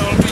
told.